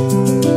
Música